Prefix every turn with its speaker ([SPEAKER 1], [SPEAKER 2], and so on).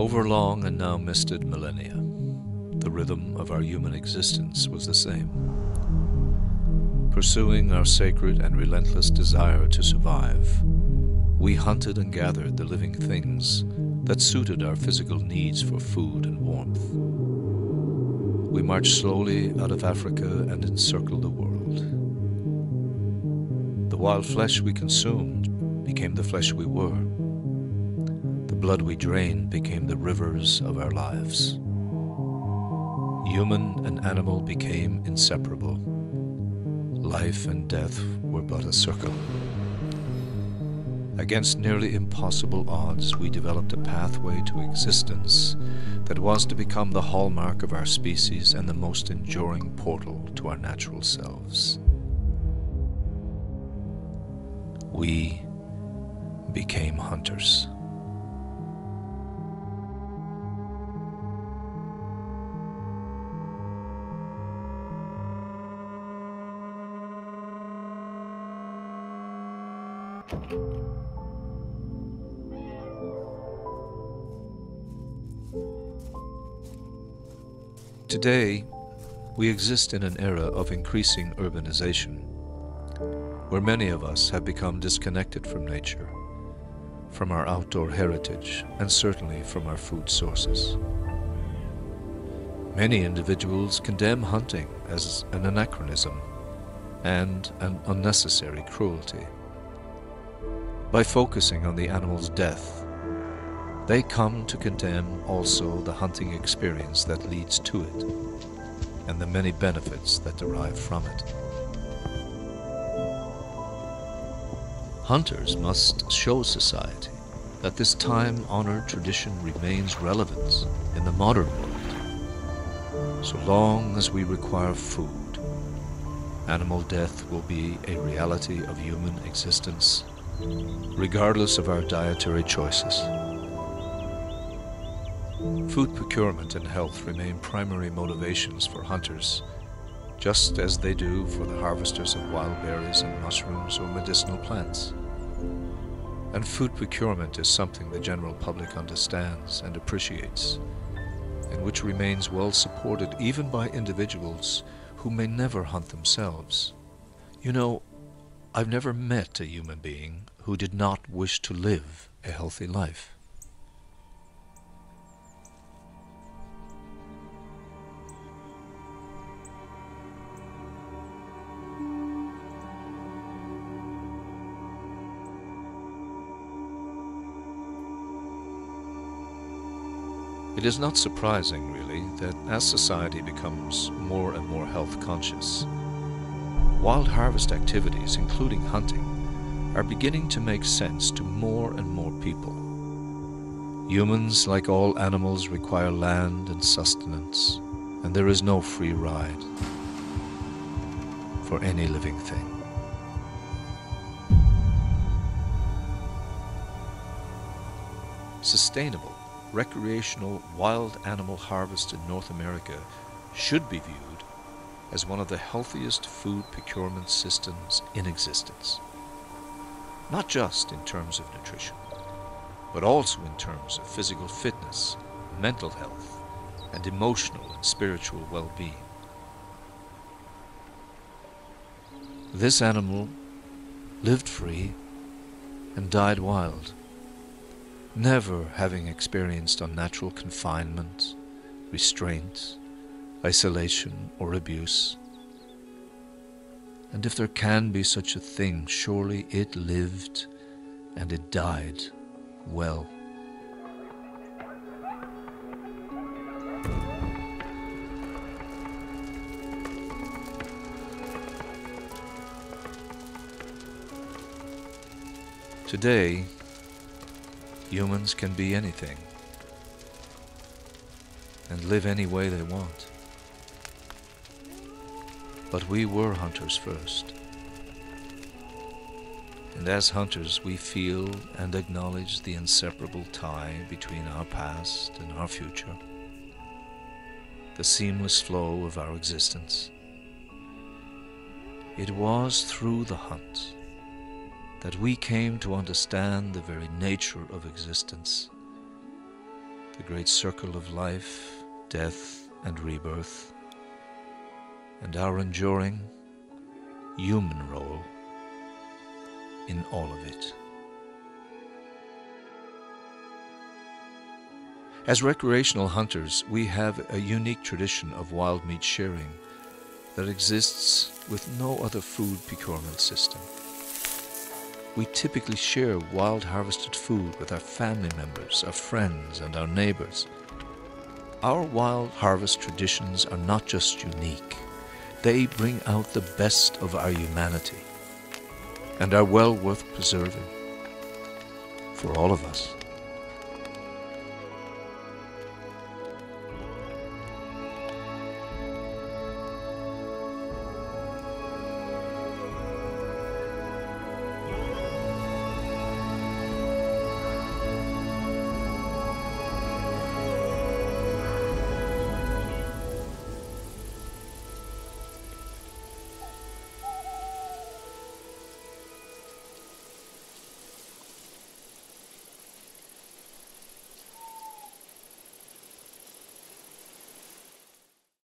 [SPEAKER 1] Over long and now misted millennia, the rhythm of our human existence was the same. Pursuing our sacred and relentless desire to survive, we hunted and gathered the living things that suited our physical needs for food and warmth. We marched slowly out of Africa and encircled the world. The wild flesh we consumed became the flesh we were. Blood we drained became the rivers of our lives. Human and animal became inseparable. Life and death were but a circle. Against nearly impossible odds, we developed a pathway to existence that was to become the hallmark of our species and the most enduring portal to our natural selves. We became hunters. Today, we exist in an era of increasing urbanization, where many of us have become disconnected from nature, from our outdoor heritage, and certainly from our food sources. Many individuals condemn hunting as an anachronism and an unnecessary cruelty. By focusing on the animal's death they come to condemn also the hunting experience that leads to it and the many benefits that derive from it. Hunters must show society that this time-honored tradition remains relevant in the modern world. So long as we require food, animal death will be a reality of human existence, regardless of our dietary choices. Food procurement and health remain primary motivations for hunters, just as they do for the harvesters of wild berries and mushrooms or medicinal plants. And food procurement is something the general public understands and appreciates, and which remains well supported even by individuals who may never hunt themselves. You know, I've never met a human being who did not wish to live a healthy life. It is not surprising, really, that as society becomes more and more health conscious, wild harvest activities, including hunting, are beginning to make sense to more and more people. Humans, like all animals, require land and sustenance, and there is no free ride for any living thing. Sustainable recreational wild animal harvest in North America should be viewed as one of the healthiest food procurement systems in existence. Not just in terms of nutrition, but also in terms of physical fitness, mental health, and emotional and spiritual well-being. This animal lived free and died wild never having experienced unnatural confinement, restraint, isolation, or abuse. And if there can be such a thing, surely it lived and it died well. Today, Humans can be anything and live any way they want. But we were hunters first. And as hunters, we feel and acknowledge the inseparable tie between our past and our future, the seamless flow of our existence. It was through the hunt that we came to understand the very nature of existence, the great circle of life, death, and rebirth, and our enduring human role in all of it. As recreational hunters, we have a unique tradition of wild meat sharing that exists with no other food procurement system. We typically share wild harvested food with our family members, our friends, and our neighbors. Our wild harvest traditions are not just unique, they bring out the best of our humanity and are well worth preserving for all of us.